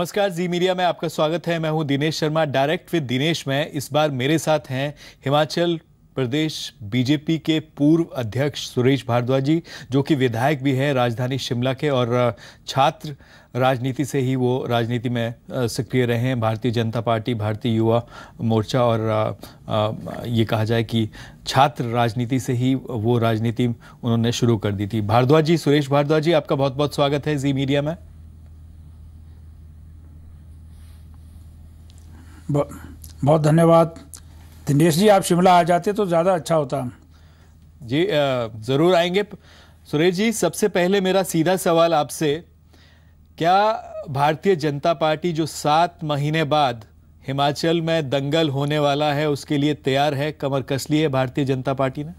नमस्कार, जी मीडिया में आपका स्वागत है। मैं हूँ दिनेश शर्मा, डायरेक्ट विद दिनेश में। इस बार मेरे साथ हैं हिमाचल प्रदेश बीजेपी के पूर्व अध्यक्ष सुरेश भारद्वाज, जी जो कि विधायक भी हैं राजधानी शिमला के और छात्र राजनीति से ही वो राजनीति में सक्रिय रहे हैं। भारतीय जनता पार्टी, भारतीय युवा मोर्चा और ये कहा जाए कि छात्र राजनीति से ही वो राजनीति उन्होंने शुरू कर दी थी। भारद्वाज जी सुरेश भारद्वाज जी आपका बहुत बहुत स्वागत है जी मीडिया में। बहुत धन्यवाद। दिनेश जी आप शिमला आ जाते तो ज़्यादा अच्छा होता। जी ज़रूर आएँगे। सुरेश जी सबसे पहले मेरा सीधा सवाल आपसे। क्या भारतीय जनता पार्टी जो सात महीने बाद हिमाचल में दंगल होने वाला है उसके लिए तैयार है? कमर कस ली है भारतीय जनता पार्टी ने।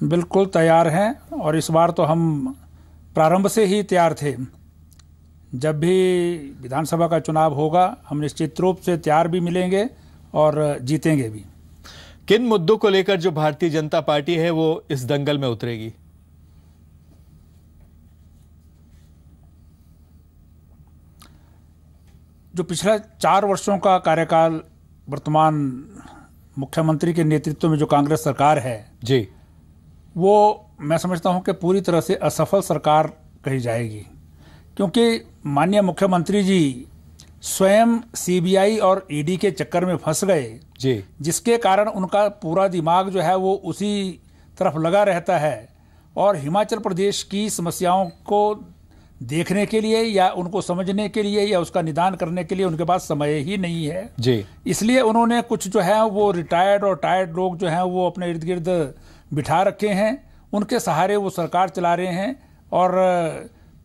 बिल्कुल तैयार हैं और इस बार तो हम प्रारंभ से ही तैयार थे। जब भी विधानसभा का चुनाव होगा हम निश्चित रूप से तैयार भी मिलेंगे और जीतेंगे भी। किन मुद्दों को लेकर जो भारतीय जनता पार्टी है वो इस दंगल में उतरेगी? जो पिछला चार वर्षों का कार्यकाल वर्तमान मुख्यमंत्री के नेतृत्व में जो कांग्रेस सरकार है जी। वो मैं समझता हूँ कि पूरी तरह से असफल सरकार कही जाएगी। क्योंकि माननीय मुख्यमंत्री जी स्वयं सीबीआई और ईडी के चक्कर में फंस गए। जी। जिसके कारण उनका पूरा दिमाग जो है वो उसी तरफ़ लगा रहता है और हिमाचल प्रदेश की समस्याओं को देखने के लिए या उनको समझने के लिए या उसका निदान करने के लिए उनके पास समय ही नहीं है। जी। इसलिए उन्होंने कुछ जो है वो रिटायर्ड और टायर्ड लोग जो हैं वो अपने इर्द गिर्द बिठा रखे हैं। उनके सहारे वो सरकार चला रहे हैं और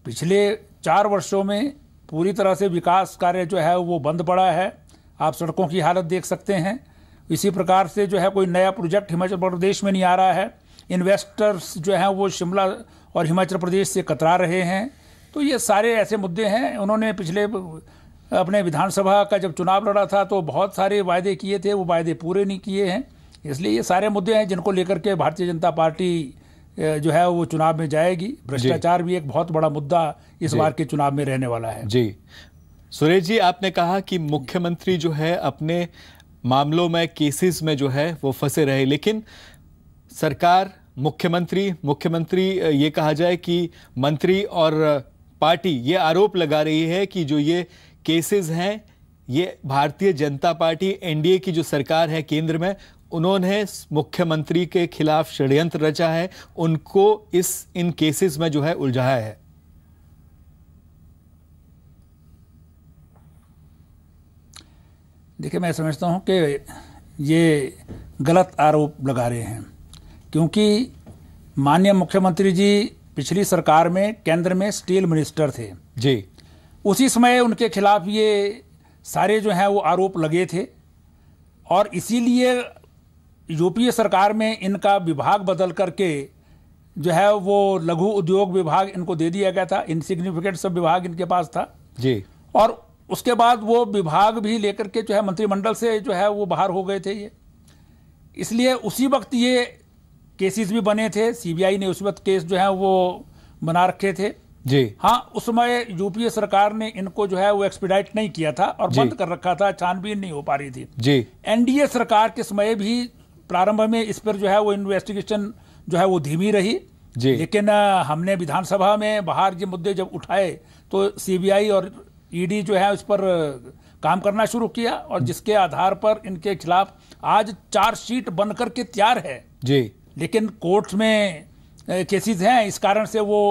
पिछले चार वर्षों में पूरी तरह से विकास कार्य जो है वो बंद पड़ा है। आप सड़कों की हालत देख सकते हैं। इसी प्रकार से जो है कोई नया प्रोजेक्ट हिमाचल प्रदेश में नहीं आ रहा है। इन्वेस्टर्स जो हैं वो शिमला और हिमाचल प्रदेश से कतरा रहे हैं। तो ये सारे ऐसे मुद्दे हैं। उन्होंने पिछले अपने विधानसभा का जब चुनाव लड़ा था तो बहुत सारे वायदे किए थे, वो वायदे पूरे नहीं किए हैं। इसलिए ये सारे मुद्दे हैं जिनको लेकर के भारतीय जनता पार्टी जो है वो चुनाव में जाएगी। भ्रष्टाचार भी एक बहुत बड़ा मुद्दा इस बार के चुनाव में रहने वाला है। जी। सुरेश जी आपने कहा कि मुख्यमंत्री जो है अपने मामलों में केसेस में जो है वो फंसे रहे लेकिन सरकार मुख्यमंत्री मुख्यमंत्री ये कहा जाए कि मंत्री और पार्टी ये आरोप लगा रही है कि जो ये केसेस हैं ये भारतीय जनता पार्टी एनडीए की जो सरकार है केंद्र में उन्होंने मुख्यमंत्री के खिलाफ षड्यंत्र रचा है उनको इस इन केसेस में जो है उलझाया है। देखिए मैं समझता हूँ कि ये गलत आरोप लगा रहे हैं क्योंकि माननीय मुख्यमंत्री जी पिछली सरकार में केंद्र में स्टील मिनिस्टर थे। जी। उसी समय उनके खिलाफ ये सारे जो हैं वो आरोप लगे थे और इसीलिए यूपीए सरकार में इनका विभाग बदल करके जो है वो लघु उद्योग विभाग इनको दे दिया गया था। इनसिग्निफिकेंट सब विभाग इनके पास था। जी। और उसके बाद वो विभाग भी लेकर के जो है मंत्रिमंडल से जो है वो बाहर हो गए थे ये। इसलिए उसी वक्त ये केसेस भी बने थे। सीबीआई ने उस वक्त केस जो है वो बना रखे थे। जी। हाँ उस समय यूपीए सरकार ने इनको जो है वो एक्सपीडाइट नहीं किया था और बंद कर रखा था। छानबीन नहीं हो पा रही थी। जी। एनडीए सरकार के समय भी प्रारंभ में इस पर जो है वो इन्वेस्टिगेशन जो है वो धीमी रही। जी। लेकिन हमने विधानसभा में बाहर के मुद्दे जब उठाए तो सीबीआई और ईडी जो है उस पर काम करना शुरू किया और जिसके आधार पर इनके खिलाफ आज चार्जशीट बनकर के तैयार है। जी। लेकिन कोर्ट में केसेस हैं इस कारण से वो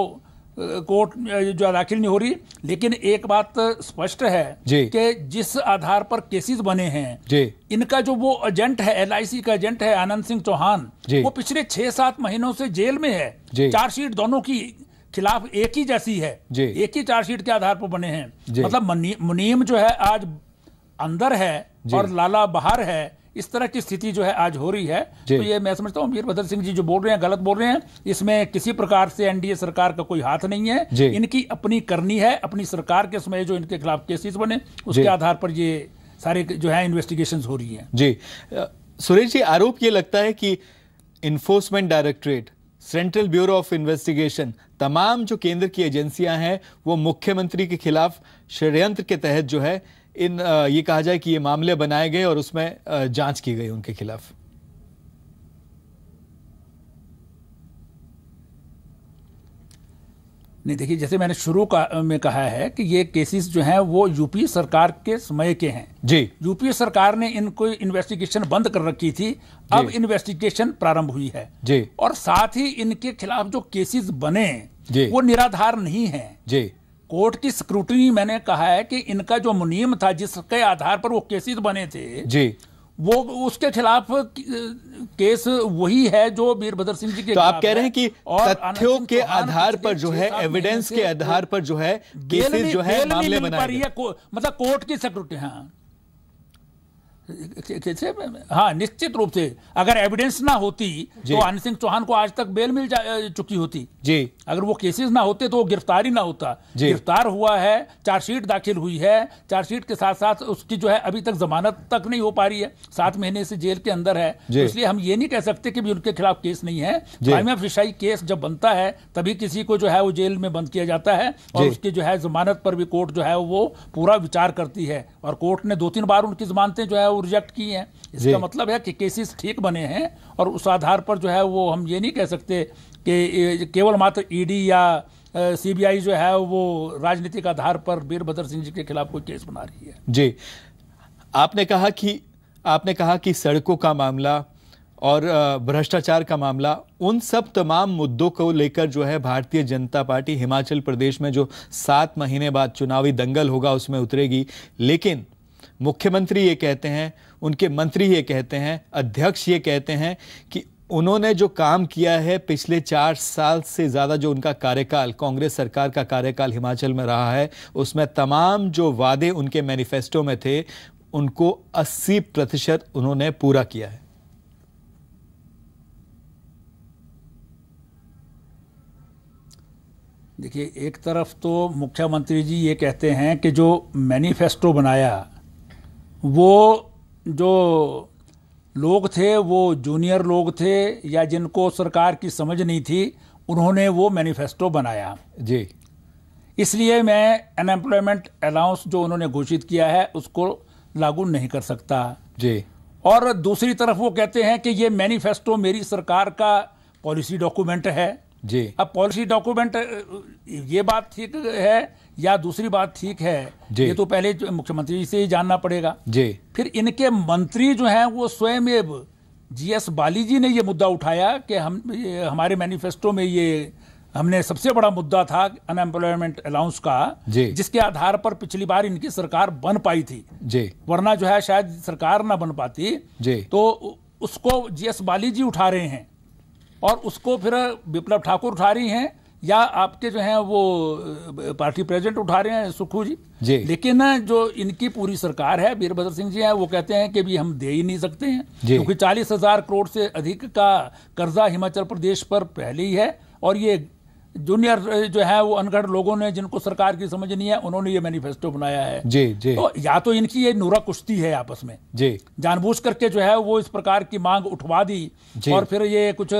कोर्ट जो दाखिल नहीं हो रही लेकिन एक बात स्पष्ट है कि जिस आधार पर केसेस बने हैं इनका जो वो एजेंट है एलआईसी का एजेंट है आनंद सिंह चौहान वो पिछले छह सात महीनों से जेल में है। चार्जशीट दोनों की खिलाफ एक ही जैसी है। एक ही चार्जशीट के आधार पर बने हैं। मतलब मुनीम जो है आज अंदर है और लाला बाहर है। इस तरह की स्थिति जो है आज हो रही है। तो ये मैं समझता हूँ वीरभद्र सिंह जी जो बोल रहे हैं गलत बोल रहे हैं इसमें किसी प्रकार से एनडीए सरकार का कोई हाथ नहीं है। इनकी अपनी करनी है अपनी सरकार के समय जो इनके खिलाफ केसेस बने उसके आधार पर ये सारे जो है इन्वेस्टिगेशन हो रही है। जी। सुरेश जी आरोप ये लगता है कि enforcement directorate central bureau of investigation तमाम जो केंद्र की एजेंसियाँ हैं वो मुख्यमंत्री के खिलाफ षड्यंत्र के तहत जो है इन ये कहा जाए कि ये मामले बनाए गए और उसमें जाँच की गई उनके खिलाफ। नहीं देखिए जैसे मैंने शुरू का में कहा है कि ये केसेस जो हैं वो यूपी सरकार के समय के हैं। जी। यूपी सरकार ने इनको इन्वेस्टिगेशन बंद कर रखी थी। अब इन्वेस्टिगेशन प्रारंभ हुई है। जी। और साथ ही इनके खिलाफ जो केसेस बने जी। वो निराधार नहीं है। जी। कोर्ट की स्क्रूटनी मैंने कहा है कि इनका जो मुनीम था जिसके आधार पर वो केसेस बने थे जी। वो उसके खिलाफ केस वही है जो वीरभद्र सिंह जी के तो आप कह रहे हैं कि तथ्यों के आधार पर जो है एविडेंस के आधार पर जो है केसेस जो है मामले बनाए मतलब कोर्ट की सिक्योरिटी हाँ। हाँ निश्चित रूप से। अगर एविडेंस ना होती तो आनंद सिंह चौहान को आज तक बेल मिल चुकी होती। जी। अगर वो केसेस ना होते तो वो गिरफ्तारी ना होता। गिरफ़्तार हुआ है चार्जशीट दाखिल हुई है चार्जशीट के साथ साथ उसकी जो है अभी तक जमानत तक नहीं हो पा रही है। सात महीने से जेल के अंदर है। तो इसलिए हम ये नहीं कह सकते कि भी उनके खिलाफ केस नहीं है। फिशाई केस जब बनता है तभी किसी को जो है वो जेल में बंद किया जाता है और उसकी जो है जमानत पर भी कोर्ट जो है वो पूरा विचार करती है। और कोर्ट ने दो तीन बार उनकी जमानतें जो है वो रिजेक्ट की हैं। इसका मतलब है कि केसेस ठीक बने हैं और उस आधार पर जो है वो हम ये नहीं कह सकते कि केवल मात्र ईडी या सीबीआई जो है वो राजनीतिक आधार पर वीरभद्र सिंह जी के खिलाफ कोई केस बना रही है। जी। आपने कहा कि आपने कहा कि सड़कों का मामला और भ्रष्टाचार का मामला, उन सब तमाम मुद्दों को लेकर जो है भारतीय जनता पार्टी हिमाचल प्रदेश में जो सात महीने बाद चुनावी दंगल होगा उसमें उतरेगी। लेकिन मुख्यमंत्री ये कहते हैं, उनके मंत्री ये कहते हैं, अध्यक्ष ये कहते हैं कि उन्होंने जो काम किया है पिछले चार साल से ज़्यादा जो उनका कार्यकाल, कांग्रेस सरकार का कार्यकाल हिमाचल में रहा है, उसमें तमाम जो वादे उनके मैनिफेस्टो में थे, उनको 80 प्रतिशत उन्होंने पूरा किया है। देखिए एक तरफ़ तो मुख्यमंत्री जी ये कहते हैं कि जो मैनिफेस्टो बनाया वो जो लोग थे वो जूनियर लोग थे या जिनको सरकार की समझ नहीं थी उन्होंने वो मैनिफेस्टो बनाया। जी। इसलिए मैं अनएम्प्लॉयमेंट अलाउंस जो उन्होंने घोषित किया है उसको लागू नहीं कर सकता। जी। और दूसरी तरफ़ वो कहते हैं कि ये मैनिफेस्टो मेरी सरकार का पॉलिसी डॉक्यूमेंट है। जी। अब पॉलिसी डॉक्यूमेंट ये बात ठीक है या दूसरी बात ठीक है? ये तो पहले मुख्यमंत्री से ही जानना पड़ेगा। जी। फिर इनके मंत्री जो हैं वो स्वयं जीएस बाली जी ने ये मुद्दा उठाया कि हम हमारे मैनिफेस्टो में ये हमने सबसे बड़ा मुद्दा था अनएम्प्लॉयमेंट अलाउंस का जिसके आधार पर पिछली बार इनकी सरकार बन पाई थी। जी। वरना जो है शायद सरकार ना बन पाती। जी। तो उसको जीएस बाली जी उठा रहे हैं। और उसको फिर विप्लव ठाकुर उठा रही हैं या आपके जो हैं वो पार्टी प्रेसिडेंट उठा रहे हैं सुखू जी। जी। लेकिन जो इनकी पूरी सरकार है वीरभद्र सिंह जी हैं वो कहते हैं कि भी हम दे ही नहीं सकते हैं क्योंकि चालीस हज़ार करोड़ से अधिक का कर्जा हिमाचल प्रदेश पर पहले ही है और ये जूनियर जो है वो अनगढ़ लोगों ने जिनको सरकार की समझ नहीं है उन्होंने ये मैनिफेस्टो बनाया है। जी जी। तो या तो इनकी ये नूरा कुश्ती है आपस में। जी। जानबूझ करके जो है वो इस प्रकार की मांग उठवा दी और फिर ये कुछ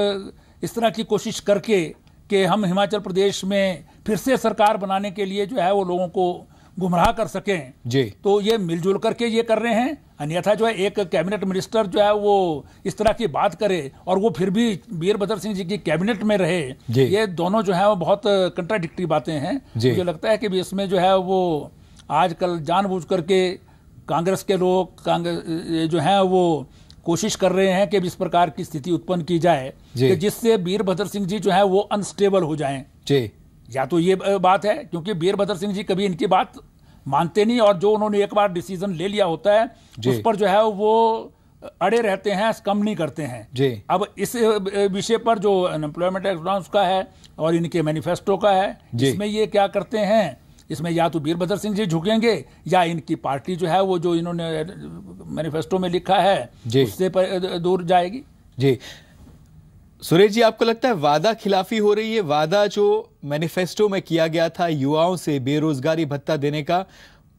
इस तरह की कोशिश करके कि हम हिमाचल प्रदेश में फिर से सरकार बनाने के लिए जो है वो लोगों को गुमराह कर सकें। जी। तो ये मिलजुल करके ये कर रहे हैं। अन्यथा जो है एक कैबिनेट मिनिस्टर जो है वो इस तरह की बात करे और वो फिर भी वीरभद्र सिंह जी की कैबिनेट में रहे ये दोनों जो है वो बहुत कंट्राडिक्टरी बातें हैं। मुझे लगता है कि भी इसमें जो है वो आजकल जानबूझ करके कांग्रेस के लोग कांग्रेस जो है वो कोशिश कर रहे हैं कि इस प्रकार की स्थिति उत्पन्न की जाए कि जिससे वीरभद्र सिंह जी जो है वो अनस्टेबल हो जाएँ। जी। या तो ये बात है क्योंकि वीरभद्र सिंह जी कभी इनकी बात मानते नहीं और जो उन्होंने एक बार डिसीज़न ले लिया होता है उस पर जो है वो अड़े रहते हैं कम नहीं करते हैं। जी। अब इस विषय पर जो अनएम्प्लॉयमेंट एग्ज़ाम्स का है और इनके मैनिफेस्टो का है इसमें ये क्या करते हैं? इसमें या तो वीरभद्र सिंह जी झुकेंगे या इनकी पार्टी जो है वो जो इन्होंने मैनिफेस्टो में लिखा है उससे पर दूर जाएगी। जी। सुरेश जी आपको लगता है वादा खिलाफी हो रही है? वादा जो मैनिफेस्टो में किया गया था युवाओं से बेरोजगारी भत्ता देने का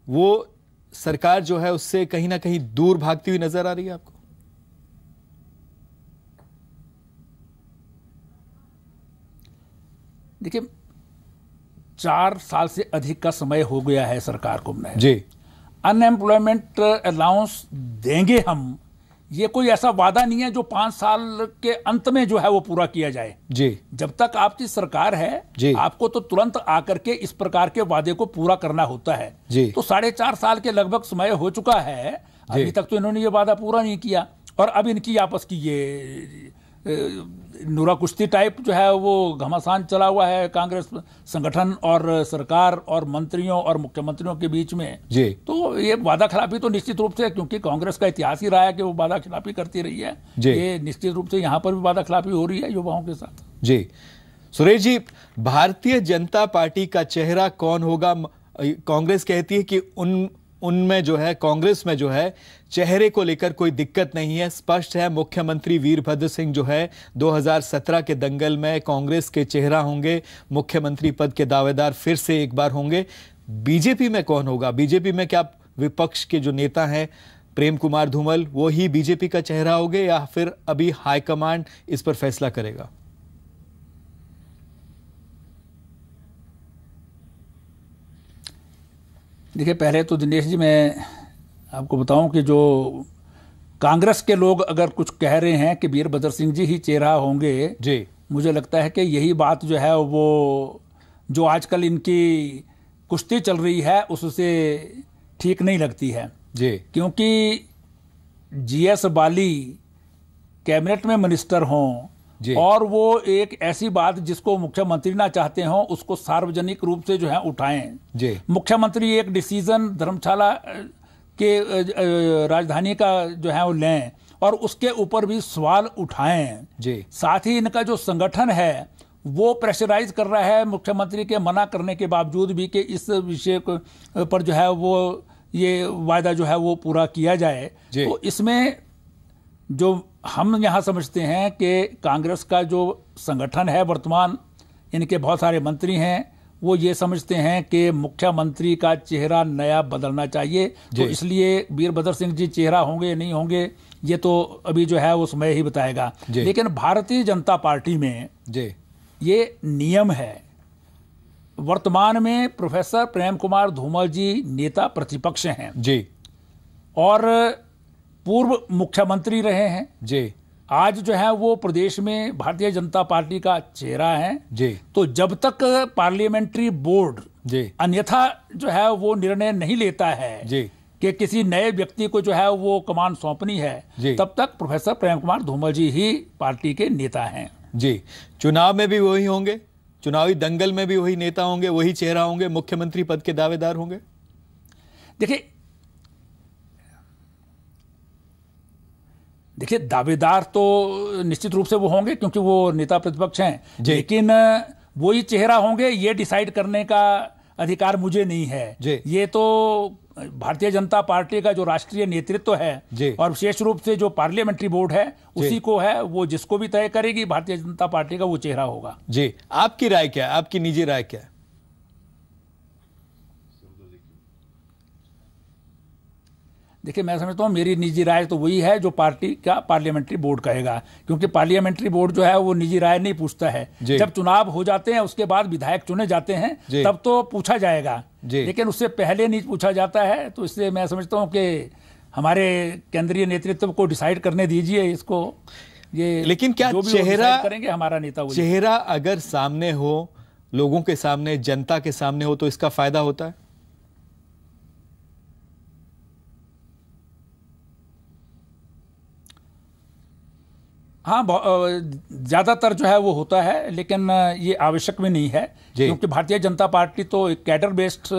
वो सरकार जो है उससे कहीं ना कहीं दूर भागती हुई नज़र आ रही है आपको? देखिए चार साल से अधिक का समय हो गया है सरकार को जी। अनएम्प्लॉयमेंट अलाउंस देंगे हम ये कोई ऐसा वादा नहीं है जो पाँच साल के अंत में जो है वो पूरा किया जाए। जी। जब तक आपकी सरकार है जी। आपको तो तुरंत आकर के इस प्रकार के वादे को पूरा करना होता है। जी। तो साढ़े चार साल के लगभग समय हो चुका है अभी तक तो इन्होंने ये वादा पूरा नहीं किया और अब इनकी आपस की ये नूरा कुश्ती टाइप जो है वो घमासान चला हुआ है कांग्रेस संगठन और सरकार और मंत्रियों और मुख्यमंत्रियों के बीच में। जी। तो ये वादा खिलाफी तो निश्चित रूप से क्योंकि कांग्रेस का इतिहास ही रहा है कि वो वादा खिलाफी करती रही है। जी। ये निश्चित रूप से यहाँ पर भी वादा खिलाफी हो रही है युवाओं के साथ। जी। सुरेश जी भारतीय जनता पार्टी का चेहरा कौन होगा? कांग्रेस कहती है कि उन उनमें जो है, कांग्रेस में जो है, चेहरे को लेकर कोई दिक्कत नहीं है। स्पष्ट है, मुख्यमंत्री वीरभद्र सिंह जो है 2017 के दंगल में कांग्रेस के चेहरा होंगे। मुख्यमंत्री पद के दावेदार फिर से एक बार होंगे। बीजेपी में कौन होगा? बीजेपी में क्या विपक्ष के जो नेता हैं, प्रेम कुमार धूमल, वो ही बीजेपी का चेहरा होगे या फिर अभी हाईकमांड इस पर फैसला करेगा? देखिए पहले तो दिनेश जी मैं आपको बताऊँ कि जो कांग्रेस के लोग अगर कुछ कह रहे हैं कि वीरभद्र सिंह जी ही चेहरा होंगे जी मुझे लगता है कि यही बात जो है वो जो आजकल इनकी कुश्ती चल रही है उससे ठीक नहीं लगती है जी क्योंकि जीएस बाली कैबिनेट में मिनिस्टर हों। और वो एक ऐसी बात जिसको मुख्यमंत्री ना चाहते हो उसको सार्वजनिक रूप से जो है उठाएँ। जी। मुख्यमंत्री एक डिसीज़न धर्मशाला के राजधानी का जो है वो लें और उसके ऊपर भी सवाल उठाएँ। जी। साथ ही इनका जो संगठन है वो प्रेशराइज कर रहा है मुख्यमंत्री के मना करने के बावजूद भी कि इस विषय पर जो है वो ये वायदा जो है वो पूरा किया जाए। तो इसमें जो हम यहाँ समझते हैं कि कांग्रेस का जो संगठन है वर्तमान इनके बहुत सारे मंत्री हैं वो ये समझते हैं कि मुख्यमंत्री का चेहरा नया बदलना चाहिए। तो इसलिए वीरभद्र सिंह जी चेहरा होंगे नहीं होंगे ये तो अभी जो है वो समय ही बताएगा। लेकिन भारतीय जनता पार्टी में जी। ये नियम है। वर्तमान में प्रोफेसर प्रेम कुमार धूमल जी नेता प्रतिपक्ष हैं। जी। और पूर्व मुख्यमंत्री रहे हैं। जी। आज जो है वो प्रदेश में भारतीय जनता पार्टी का चेहरा है। जी। तो जब तक पार्लियामेंट्री बोर्ड जी। अन्यथा जो है वो निर्णय नहीं लेता है जी। कि किसी नए व्यक्ति को जो है वो कमान सौंपनी है जी। तब तक प्रोफेसर प्रेम कुमार धूमल जी ही पार्टी के नेता हैं। जी। चुनाव में भी वही होंगे चुनावी दंगल में भी वही नेता होंगे वही चेहरा होंगे मुख्यमंत्री पद के दावेदार होंगे? देखिए देखिए दावेदार तो निश्चित रूप से वो होंगे क्योंकि वो नेता प्रतिपक्ष हैं। लेकिन वही चेहरा होंगे ये डिसाइड करने का अधिकार मुझे नहीं है। ये तो भारतीय जनता पार्टी का जो राष्ट्रीय नेतृत्व है और विशेष रूप से जो पार्लियामेंट्री बोर्ड है उसी को है वो जिसको भी तय करेगी भारतीय जनता पार्टी का वो चेहरा होगा। जी। आपकी राय क्या है? आपकी निजी राय क्या है? देखिए मैं समझता हूँ मेरी निजी राय तो वही है जो पार्टी का पार्लियामेंट्री बोर्ड कहेगा क्योंकि पार्लियामेंट्री बोर्ड जो है वो निजी राय नहीं पूछता है। जब चुनाव हो जाते हैं उसके बाद विधायक चुने जाते हैं तब तो पूछा जाएगा। लेकिन उससे पहले नहीं पूछा जाता है तो इससे मैं समझता हूँ कि हमारे केंद्रीय नेतृत्व को डिसाइड करने दीजिए इसको। ये लेकिन क्या चेहरा- करेंगे हमारा नेता चेहरा अगर सामने हो लोगों के सामने जनता के सामने हो तो इसका फ़ायदा होता है? हाँ ज़्यादातर जो है वो होता है लेकिन ये आवश्यक भी नहीं है क्योंकि भारतीय जनता पार्टी तो एक कैडर बेस्ड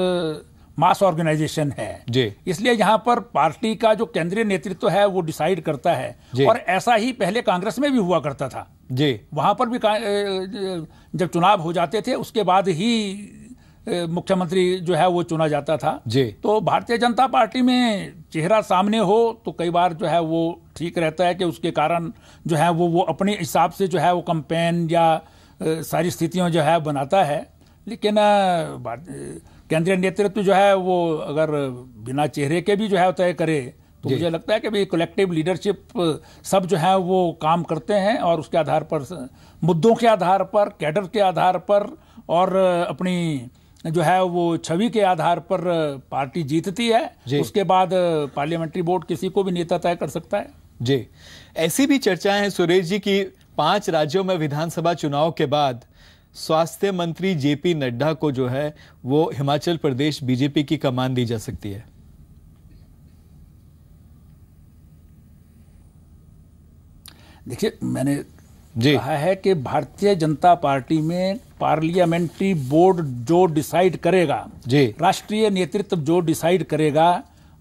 मास ऑर्गेनाइजेशन है। जी। इसलिए यहाँ पर पार्टी का जो केंद्रीय नेतृत्व है वो डिसाइड करता है। और ऐसा ही पहले कांग्रेस में भी हुआ करता था। जी। वहाँ पर भी जब चुनाव हो जाते थे उसके बाद ही मुख्यमंत्री जो है वो चुना जाता था। जी। तो भारतीय जनता पार्टी में चेहरा सामने हो तो कई बार जो है वो ठीक रहता है कि उसके कारण जो है वो वो अपने हिसाब से जो है वो कंपेन या सारी स्थितियाँ जो है बनाता है। लेकिन केंद्रीय नेतृत्व जो है वो अगर बिना चेहरे के भी जो है तय करे तो मुझे लगता है कि भाई कलेक्टिव लीडरशिप सब जो है वो काम करते हैं और उसके आधार पर मुद्दों के आधार पर कैडर के आधार पर और अपनी जो है वो छवि के आधार पर पार्टी जीतती है। उसके बाद पार्लियामेंट्री बोर्ड किसी को भी नेता तय कर सकता है। जी। ऐसी भी चर्चाएँ हैं सुरेश जी की पाँच राज्यों में विधानसभा चुनाव के बाद। स्वास्थ्य मंत्री जेपी नड्डा को जो है वो हिमाचल प्रदेश बीजेपी की कमान दी जा सकती है। देखिए मैंने जी। कहा है कि भारतीय जनता पार्टी में पार्लियामेंट्री बोर्ड जो डिसाइड करेगा जी। राष्ट्रीय नेतृत्व जो डिसाइड करेगा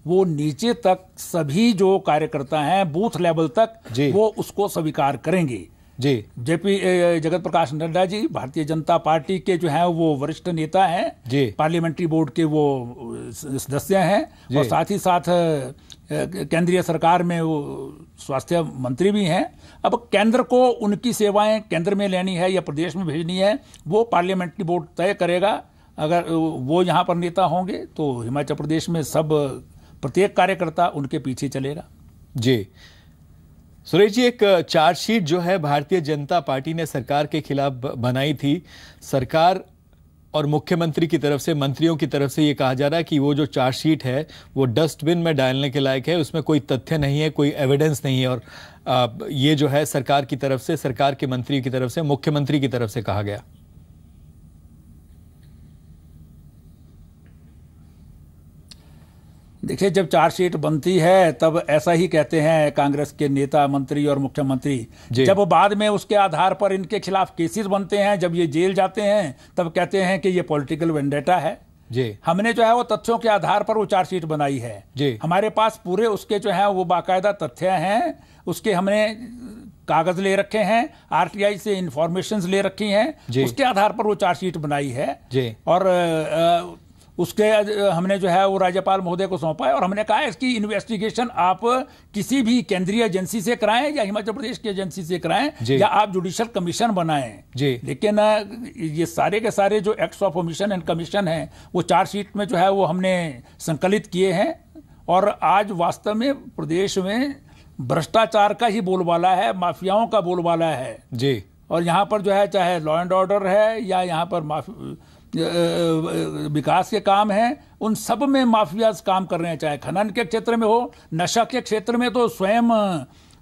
वो नीचे तक सभी जो कार्यकर्ता हैं बूथ लेवल तक वो उसको स्वीकार करेंगे। जी। जेपी जगत प्रकाश नड्डा जी भारतीय जनता पार्टी के जो है वो वरिष्ठ नेता हैं। जी। पार्लियामेंट्री बोर्ड के वो सदस्य हैं। और साथ ही साथ केंद्रीय सरकार में वो स्वास्थ्य मंत्री भी हैं। अब केंद्र को उनकी सेवाएँ केंद्र में लेनी है या प्रदेश में भेजनी है, वो पार्लियामेंट्री बोर्ड तय करेगा। अगर वो यहाँ पर नेता होंगे तो हिमाचल प्रदेश में सब प्रत्येक कार्यकर्ता उनके पीछे चलेगा। जी। सुरेश जी, एक चार्जशीट जो है भारतीय जनता पार्टी ने सरकार के खिलाफ बनाई थी। सरकार और मुख्यमंत्री की तरफ़ से, मंत्रियों की तरफ़ से ये कहा जा रहा है कि वो जो चार्जशीट है, वो डस्टबिन में डालने के लायक है। उसमें कोई तथ्य नहीं है, कोई एविडेंस नहीं है। और ये जो है सरकार की तरफ़ से, सरकार के मंत्री की तरफ़ से, मुख्यमंत्री की तरफ़ से कहा गया। देखिए जब चार्जशीट बनती है तब ऐसा ही कहते हैं कांग्रेस के नेता मंत्री और मुख्यमंत्री। जब बाद में उसके आधार पर इनके खिलाफ केसेस बनते हैं जब ये जेल जाते हैं तब कहते हैं कि ये पॉलिटिकल वेंडेटा है। जी। हमने जो है वो तथ्यों के आधार पर वो चार्जशीट बनाई है। जी। हमारे पास पूरे उसके जो है वो बाकायदा तथ्य हैं। उसके हमने कागज़ ले रखे हैं आरटीआई से इंफॉर्मेशन ले रखी हैं। उसके आधार पर वो चार्जशीट बनाई है। जी। और उसके हमने जो है वो राज्यपाल महोदय को सौंपा है और हमने कहा है इसकी इन्वेस्टिगेशन आप किसी भी केंद्रीय एजेंसी से कराएँ या हिमाचल प्रदेश की एजेंसी से कराएँ या आप जुडिशियल कमीशन बनाएँ। जी। लेकिन ये सारे के सारे जो acts of omission and commission है वो चार्जशीट में जो है वो हमने संकलित किए हैं और आज वास्तव में प्रदेश में भ्रष्टाचार का ही बोलबाला है माफियाओं का बोलबाला है। जी। और यहाँ पर जो है चाहे लॉ एंड ऑर्डर है या यहाँ पर माफ़ी विकास के काम हैं उन सब में माफिया काम कर रहे हैं चाहे खनन के क्षेत्र में हो नशा के क्षेत्र में तो स्वयं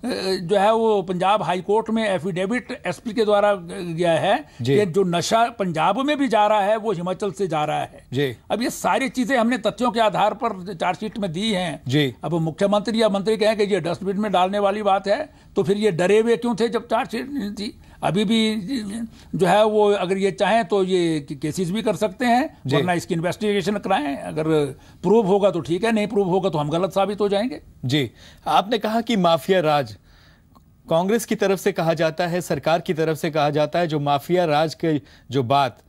जो है वो पंजाब हाई कोर्ट में एफिडेविट एसपी के द्वारा गया है कि जो नशा पंजाब में भी जा रहा है वो हिमाचल से जा रहा है। जी। अब ये सारी चीज़ें हमने तथ्यों के आधार पर चार्जशीट में दी हैं। जी। अब मुख्यमंत्री या मंत्री कहें कि ये डस्टबिन में डालने वाली बात है तो फिर ये डरे हुए क्यों थे जब चार्जशीट थी? अभी भी जो है वो अगर ये चाहें तो ये केसेस भी कर सकते हैं वरना इसकी इन्वेस्टिगेशन कराएँ। अगर प्रूव होगा तो ठीक है नहीं प्रूव होगा तो हम गलत साबित हो जाएँगे। जी। आपने कहा कि माफिया राज कांग्रेस की तरफ़ से कहा जाता है सरकार की तरफ़ से कहा जाता है जो माफिया राज के जो बात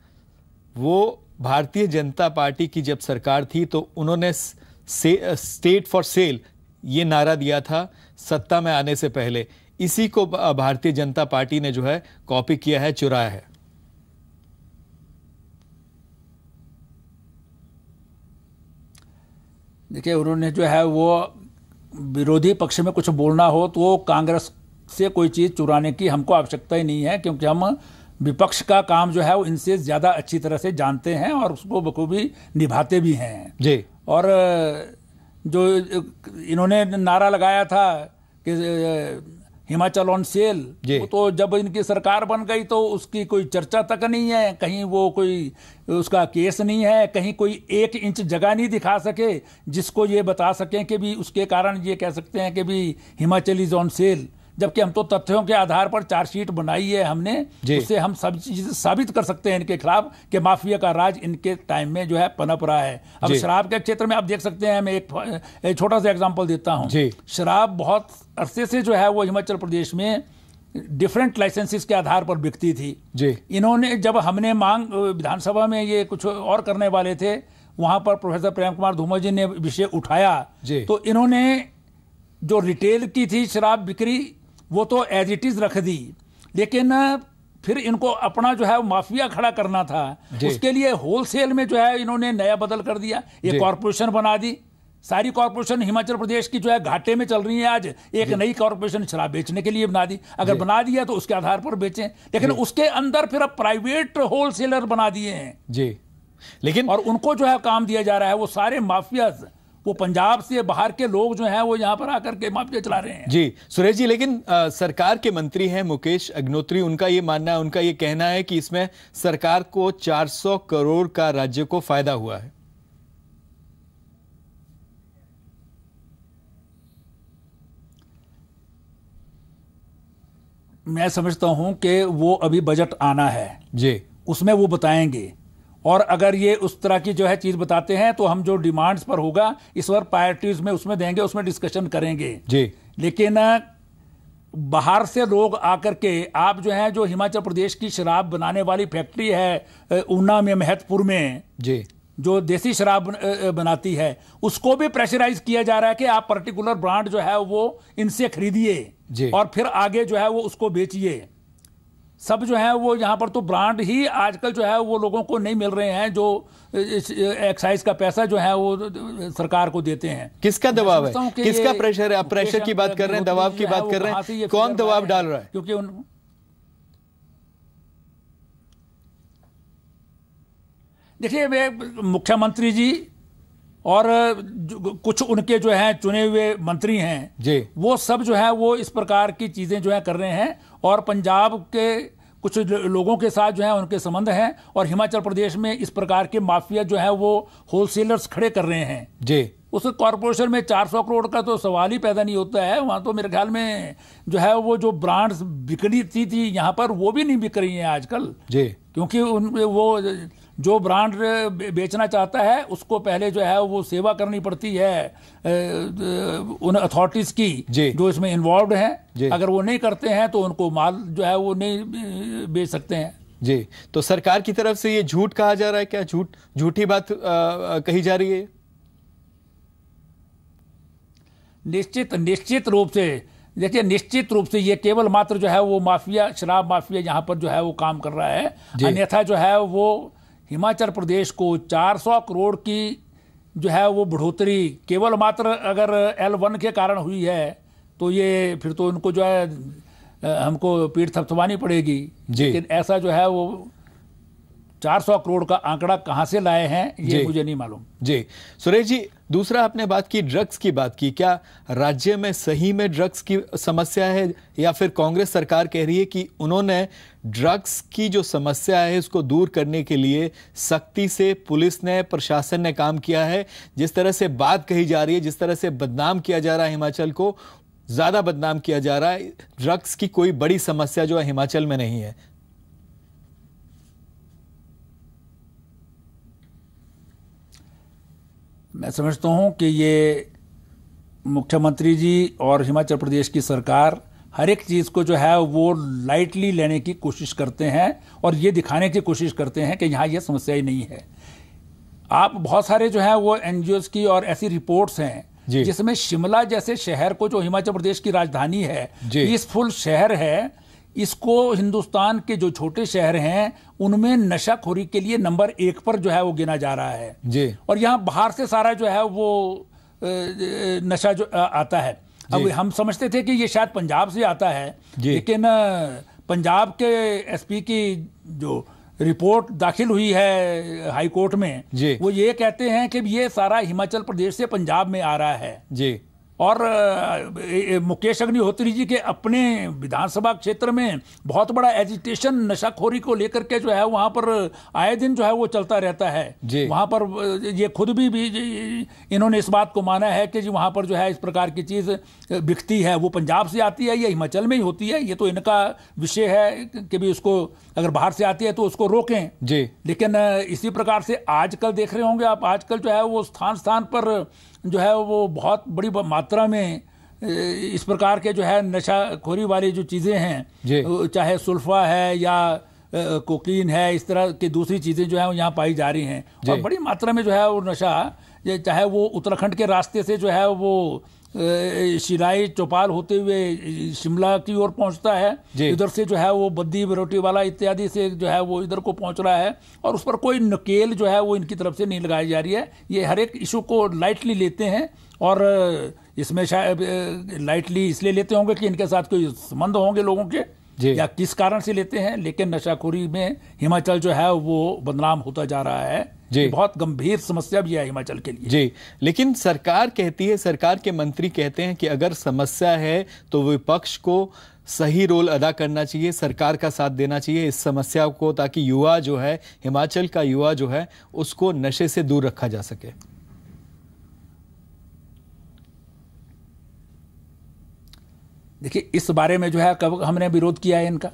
वो भारतीय जनता पार्टी की जब सरकार थी तो उन्होंने से, स्टेट फॉर सेल ये नारा दिया था सत्ता में आने से पहले। इसी को भारतीय जनता पार्टी ने जो है कॉपी किया है चुराया है। देखिए उन्होंने जो है वो विरोधी पक्ष में कुछ बोलना हो तो कांग्रेस से कोई चीज़ चुराने की हमको आवश्यकता ही नहीं है क्योंकि हम विपक्ष का काम जो है वो इनसे ज़्यादा अच्छी तरह से जानते हैं और उसको बखूबी निभाते भी हैं। जी। और जो इन्होंने नारा लगाया था कि हिमाचल ऑन सेल तो जब इनकी सरकार बन गई तो उसकी कोई चर्चा तक नहीं है कहीं वो कोई उसका केस नहीं है कहीं कोई एक इंच जगह नहीं दिखा सके जिसको ये बता सकें कि भी उसके कारण ये कह सकते हैं कि भी हिमाचल इज़ ऑन सेल जबकि हम तो तथ्यों के आधार पर चार्जशीट बनाई है हमने उससे हम सब चीज़ साबित कर सकते हैं इनके खिलाफ कि माफिया का राज इनके टाइम में जो है पनप रहा है। अब शराब के क्षेत्र में आप देख सकते हैं मैं एक छोटा सा एग्ज़ाम्पल देता हूँ। शराब बहुत अरसे से जो है वो हिमाचल प्रदेश में डिफरेंट लाइसेंसेस के आधार पर बिकती थी। जी। इन्होंने जब हमने मांग विधानसभा में ये कुछ और करने वाले थे वहाँ पर प्रोफेसर प्रेम कुमार धूमल जी ने विषय उठाया। तो इन्होंने जो रिटेल की थी शराब बिक्री वो तो एज इट इज़ रख दी। लेकिन फिर इनको अपना जो है माफिया खड़ा करना था। उसके लिए होलसेल में जो है इन्होंने नया बदल कर दिया। एक कॉरपोरेशन बना दी। सारी कॉरपोरेशन हिमाचल प्रदेश की जो है घाटे में चल रही है आज। एक नई कॉरपोरेशन शराब बेचने के लिए बना दी। अगर बना दिया तो उसके आधार पर बेचें। लेकिन उसके अंदर फिर अब प्राइवेट होलसेलर बना दिए हैं। जी। लेकिन और उनको जो है काम दिया जा रहा है वो सारे माफिया वो पंजाब से बाहर के लोग जो हैं वो यहाँ पर आकर के माफिया चला रहे हैं। जी सुरेश जी लेकिन आ, सरकार के मंत्री हैं मुकेश अग्नोत्री उनका ये मानना है उनका ये कहना है कि इसमें सरकार को 400 करोड़ का राज्य को फ़ायदा हुआ है। मैं समझता हूँ कि वो अभी बजट आना है। जी। उसमें वो बताएँगे। और अगर ये उस तरह की जो है चीज़ बताते हैं तो हम जो डिमांड्स पर होगा इस बार प्रायोरिटीज में उसमें देंगे उसमें डिस्कशन करेंगे। जी। लेकिन बाहर से लोग आकर के आप जो है जो हिमाचल प्रदेश की शराब बनाने वाली फैक्ट्री है ऊना में महतपुर में जी। जो देसी शराब बनाती है उसको भी प्रेशराइज किया जा रहा है कि आप पर्टिकुलर ब्रांड जो है वो इनसे खरीदिए और फिर आगे जो है वो उसको बेचिए। सब जो है वो यहाँ पर तो ब्रांड ही आजकल जो है वो लोगों को नहीं मिल रहे हैं जो एक्साइज का पैसा जो है वो सरकार को देते हैं। किसका दबाव है? किसका प्रेशर है? आप प्रेशर की बात कर रहे हैं दबाव की बात कर रहे हैं। कौन दबाव डाल रहा है? क्योंकि उन देखिए मुख्यमंत्री जी और कुछ उनके जो हैं चुने हुए मंत्री हैं जी। वो सब जो है वो इस प्रकार की चीज़ें जो है कर रहे हैं। और पंजाब के कुछ लोगों के साथ जो है उनके संबंध हैं। और हिमाचल प्रदेश में इस प्रकार के माफिया जो है वो होलसेलर्स खड़े कर रहे हैं। जी। उस कॉरपोरेशन में 400 करोड़ का तो सवाल ही पैदा नहीं होता है। वहाँ तो मेरे ख्याल में जो है वो जो ब्रांड्स बिकनी थी थी यहाँ पर वो भी नहीं बिक रही हैं आजकल। जी। क्योंकि उन वो जो ब्रांड बेचना चाहता है उसको पहले जो है वो सेवा करनी पड़ती है उन अथॉरिटीज की जो। इसमें इन्वॉल्व हैं। अगर वो नहीं करते हैं तो उनको माल जो है वो नहीं बेच सकते हैं। जी। तो सरकार की तरफ़ से ये झूठ कहा जा रहा है क्या? झूठ झूठी बात आ, कही जा रही है? निश्चित निश्चित रूप से देखिए निश्चित रूप से ये केवल मात्र जो है वो माफिया शराब माफिया यहाँ पर जो है वो काम कर रहा है। अन्यथा जो है वो हिमाचल प्रदेश को 400 करोड़ की जो है वो बढ़ोतरी केवल मात्र अगर एल वन के कारण हुई है तो ये फिर तो उनको जो है हमको पीठ थपथवानी पड़ेगी। लेकिन ऐसा जो है वो 400 करोड़ का आंकड़ा कहाँ से लाए हैं ये मुझे नहीं मालूम। जी। सुरेश जी दूसरा आपने बात की ड्रग्स की बात की। क्या राज्य में सही में ड्रग्स की समस्या है या फिर कांग्रेस सरकार कह रही है कि उन्होंने ड्रग्स की जो समस्या है उसको दूर करने के लिए सख्ती से पुलिस ने प्रशासन ने काम किया है? जिस तरह से बात कही जा रही है जिस तरह से बदनाम किया जा रहा है हिमाचल को ज़्यादा बदनाम किया जा रहा है। ड्रग्स की कोई बड़ी समस्या जो है हिमाचल में नहीं है। मैं समझता हूँ कि ये मुख्यमंत्री जी और हिमाचल प्रदेश की सरकार हर एक चीज़ को जो है वो लाइटली लेने की कोशिश करते हैं और ये दिखाने की कोशिश करते हैं कि यहाँ ये समस्या ही नहीं है। आप बहुत सारे जो है वो एनजीओ की और ऐसी रिपोर्ट्स हैं जिसमें शिमला जैसे शहर को जो हिमाचल प्रदेश की राजधानी है पीसफुल शहर है इसको हिंदुस्तान के जो छोटे शहर हैं उनमें नशाखोरी के लिए नंबर एक पर जो है वो गिना जा रहा है। जी। और यहाँ बाहर से सारा जो है वो नशा जो आता है। अब हम समझते थे कि ये शायद पंजाब से आता है लेकिन पंजाब के एसपी की जो रिपोर्ट दाखिल हुई है हाई कोर्ट में वो ये कहते हैं कि ये सारा हिमाचल प्रदेश से पंजाब में आ रहा है। जी। और मुकेश अग्निहोत्री जी के अपने विधानसभा क्षेत्र में बहुत बड़ा एजिटेशन नशाखोरी को लेकर के जो है वहाँ पर आए दिन जो है वो चलता रहता है। वहाँ पर ये खुद भी, भी इन्होंने इस बात को माना है कि जी वहाँ पर जो है इस प्रकार की चीज़ बिकती है। वो पंजाब से आती है या हिमाचल में ही होती है? ये तो इनका विषय है कि भी उसको अगर बाहर से आती है तो उसको रोकें। जी। लेकिन इसी प्रकार से आजकल देख रहे होंगे आप आजकल जो है वो स्थान स्थान पर जो है वो बहुत बड़ी मात्रा में इस प्रकार के जो है नशाखोरी वाली जो चीज़ें हैं चाहे सुल्फा है या कोकीन है इस तरह की दूसरी चीज़ें जो है वो यहाँ पाई जा रही हैं। और बड़ी मात्रा में जो है वो नशा चाहे वो उत्तराखंड के रास्ते से जो है वो शिलाई चौपाल होते हुए शिमला की ओर पहुँचता है। इधर से जो है वो बद्दी बरोटी वाला इत्यादि से जो है वो इधर को पहुँच रहा है और उस पर कोई नकेल जो है वो इनकी तरफ़ से नहीं लगाई जा रही है। ये हर एक इशू को लाइटली लेते हैं और इसमें शायद लाइटली इसलिए लेते होंगे कि इनके साथ कोई संबंध होंगे लोगों के। या किस कारण से लेते हैं लेकिन नशाखोरी में हिमाचल जो है वो बदनाम होता जा रहा है। जी। बहुत गंभीर समस्या भी है हिमाचल के लिए। जी लेकिन सरकार कहती है सरकार के मंत्री कहते हैं कि अगर समस्या है तो विपक्ष को सही रोल अदा करना चाहिए सरकार का साथ देना चाहिए इस समस्या को ताकि युवा जो है हिमाचल का युवा जो है उसको नशे से दूर रखा जा सके। देखिए इस बारे में जो है कब हमने विरोध किया है इनका?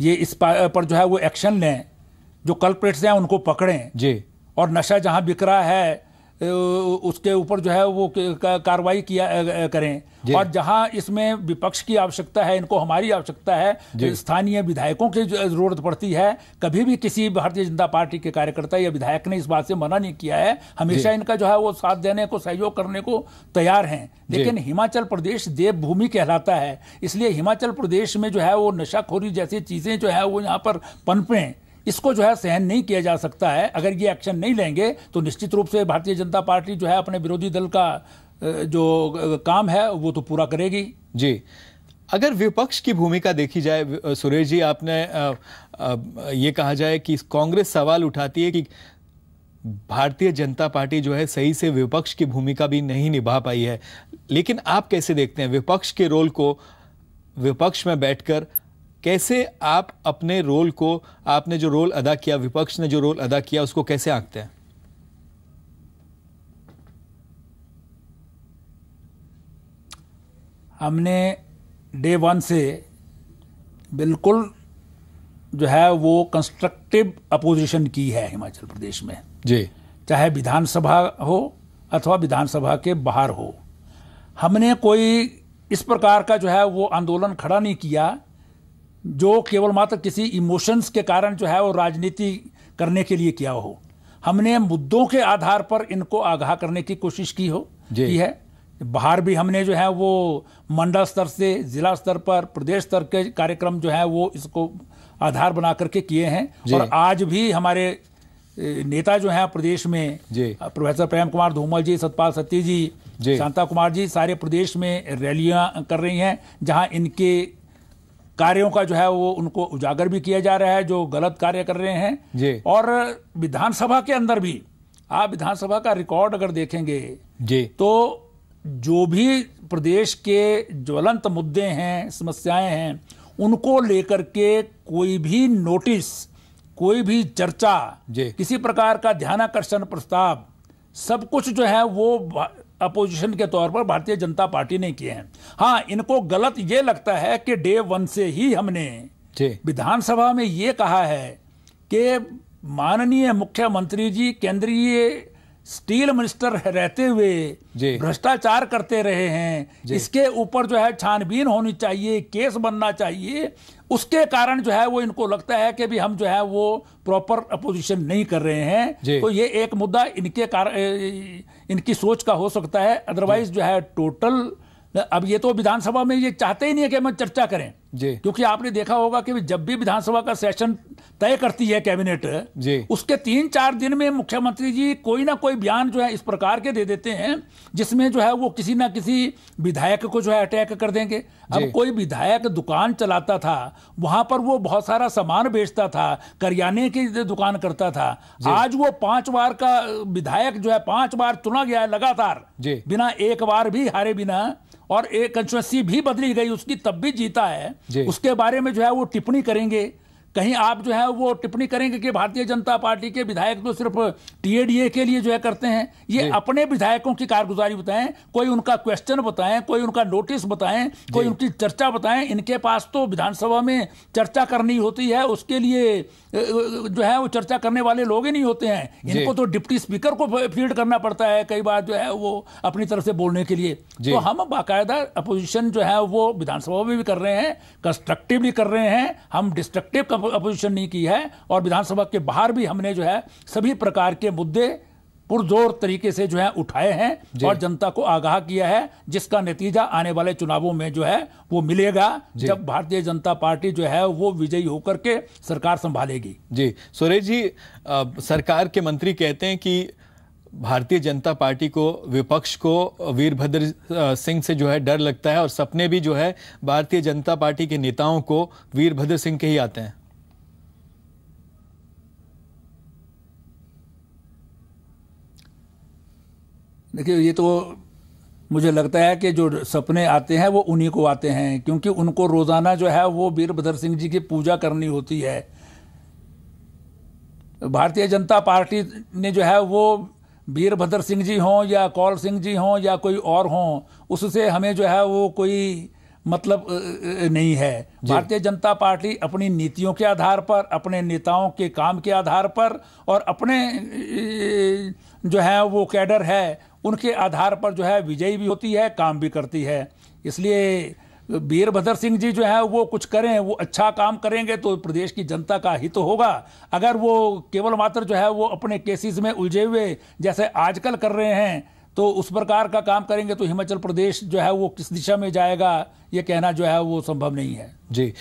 ये इस पर जो है वो एक्शन लें जो कल्प्रेट्स हैं उनको पकड़ें। जी। और नशा जहाँ बिक रहा है उसके ऊपर जो है वो कार्रवाई किया करें। और जहाँ इसमें विपक्ष की आवश्यकता है इनको हमारी आवश्यकता है स्थानीय विधायकों की ज़रूरत पड़ती है। कभी भी किसी भारतीय जनता पार्टी के कार्यकर्ता या विधायक ने इस बात से मना नहीं किया है। हमेशा इनका जो है वो साथ देने को सहयोग करने को तैयार हैं। लेकिन हिमाचल प्रदेश देवभूमि कहलाता है। इसलिए हिमाचल प्रदेश में जो है वो नशाखोरी जैसी चीज़ें जो है वो यहाँ पर पनपे। इसको जो है सहन नहीं किया जा सकता है। अगर ये एक्शन नहीं लेंगे तो निश्चित रूप से भारतीय जनता पार्टी जो है अपने विरोधी दल का जो काम है, वो तो पूरा करेगी। जी। अगर विपक्ष की भूमिका देखी जाए सुरेश जी, आपने ये कहा जाए कि कांग्रेस सवाल उठाती है कि भारतीय जनता पार्टी जो है सही से विपक्ष की भूमिका भी नहीं निभा पाई है। लेकिन आप कैसे देखते हैं विपक्ष के रोल को? विपक्ष में बैठकर कैसे आप अपने रोल को आपने जो रोल अदा किया विपक्ष ने जो रोल अदा किया उसको कैसे आंकते हैं? हमने डे वन से बिल्कुल जो है वो कंस्ट्रक्टिव अपोजिशन की है हिमाचल प्रदेश में। जी। चाहे विधानसभा हो अथवा विधानसभा के बाहर हो। हमने कोई इस प्रकार का जो है वो आंदोलन खड़ा नहीं किया जो केवल मात्र किसी इमोशंस के कारण जो है वो राजनीति करने के लिए किया हो। हमने मुद्दों के आधार पर इनको आगाह करने की कोशिश की हो की है। बाहर भी हमने जो है वो मंडल स्तर से जिला स्तर पर प्रदेश स्तर के कार्यक्रम जो है वो इसको आधार बना करके किए हैं। और आज भी हमारे नेता जो हैं प्रदेश में प्रोफेसर प्रेम कुमार धूमल जी सतपाल सत्ती जी। शांता कुमार जी सारे प्रदेश में रैलियाँ कर रही हैं जहाँ इनके कार्यों का जो है वो उनको उजागर भी किया जा रहा है जो गलत कार्य कर रहे हैं। जी। और विधानसभा के अंदर भी आप विधानसभा का रिकॉर्ड अगर देखेंगे जी। तो जो भी प्रदेश के ज्वलंत मुद्दे हैं समस्याएँ हैं उनको लेकर के कोई भी नोटिस कोई भी चर्चा किसी प्रकार का ध्यानाकर्षण प्रस्ताव सब कुछ जो है वो अपोजिशन के तौर पर भारतीय जनता पार्टी ने किए हैं। हाँ इनको गलत ये लगता है कि डे वन से ही हमने विधानसभा में ये कहा है कि माननीय मुख्यमंत्री जी केंद्रीय स्टील मिनिस्टर रहते हुए भ्रष्टाचार करते रहे हैं। इसके ऊपर जो है छानबीन होनी चाहिए केस बनना चाहिए। उसके कारण जो है वो इनको लगता है कि भी हम जो है वो प्रॉपर अपोजिशन नहीं कर रहे हैं। तो ये एक मुद्दा इनके कारण इनकी सोच का हो सकता है। अदरवाइज़ जो। है टोटल अब ये तो विधानसभा में ये चाहते ही नहीं है कि हम चर्चा करें। जी। क्योंकि आपने देखा होगा कि जब भी विधानसभा का सेशन तय करती है कैबिनेट जी। उसके तीन चार दिन में मुख्यमंत्री जी कोई ना कोई बयान जो है इस प्रकार के दे देते हैं जिसमें जो है वो किसी ना किसी विधायक को जो है अटैक कर देंगे। अब कोई विधायक दुकान चलाता था वहाँ पर वो बहुत सारा सामान बेचता था करियाने की दुकान करता था। आज वो पाँच बार का विधायक जो है पाँच बार चुना गया है लगातार। बिना एक बार भी हारे बिना और एक कंस्टिट्यूंसी भी बदली गई उसकी तब भी जीता है। उसके बारे में जो है वो टिप्पणी करेंगे। कहीं आप जो है वो टिप्पणी करेंगे कि भारतीय जनता पार्टी के विधायक तो सिर्फ़ टीएडीए के लिए जो है करते हैं। ये अपने विधायकों की कारगुजारी बताएँ कोई उनका क्वेश्चन बताएँ कोई उनका नोटिस बताएँ कोई उनकी चर्चा बताएँ इनके पास तो विधानसभा में चर्चा करनी होती है उसके लिए जो है वो चर्चा करने वाले लोग ही नहीं होते हैं। इनको तो डिप्टी स्पीकर को फ़ील्ड करना पड़ता है कई बार जो है वो अपनी तरफ़ से बोलने के लिए। तो हम बाकायदा अपोजिशन जो है वो विधानसभा में भी कर रहे हैं कंस्ट्रक्टिव भी कर रहे हैं हम डिस्ट्रक्टिव अपोजिशन नहीं की है और विधानसभा के बाहर भी हमने जो है सभी प्रकार के मुद्दे पुरजोर तरीके से जो है उठाए हैं और जनता को आगाह किया है जिसका नतीजा आने वाले चुनावों में जो है वो मिलेगा जब भारतीय जनता पार्टी जो है वो विजयी होकर के सरकार संभालेगी। जी सुरेश जी आ, सरकार के मंत्री कहते हैं कि भारतीय जनता पार्टी को विपक्ष को वीरभद्र सिंह से जो है डर लगता है और सपने भी जो है भारतीय जनता पार्टी के नेताओं को वीरभद्र सिंह के ही आते हैं। देखिए ये तो मुझे लगता है कि जो सपने आते हैं वो उन्हीं को आते हैं क्योंकि उनको रोज़ाना जो है वो वीरभद्र सिंह जी की पूजा करनी होती है। भारतीय जनता पार्टी ने जो है वो वीरभद्र सिंह जी हों या कौल सिंह जी हों या कोई और हों उससे हमें जो है वो कोई मतलब नहीं है। भारतीय जनता पार्टी अपनी नीतियों के आधार पर अपने नेताओं के काम के आधार पर और अपने जो है, वो कैडर है, उनके आधार पर जो है, विजयी भी होती है, काम भी करती है। इसलिए वीरभद्र सिंह जी जो है, वो कुछ करें, वो अच्छा काम करेंगे तो प्रदेश की जनता का हित तो होगा। अगर वो केवल मात्र जो है, वो अपने केसेस में उलझे हुए, जैसे आजकल कर रहे हैं तो उस प्रकार का काम करेंगे तो हिमाचल प्रदेश जो है, वो किस दिशा में जाएगा, ये कहना जो है, वो संभव नहीं है। जी।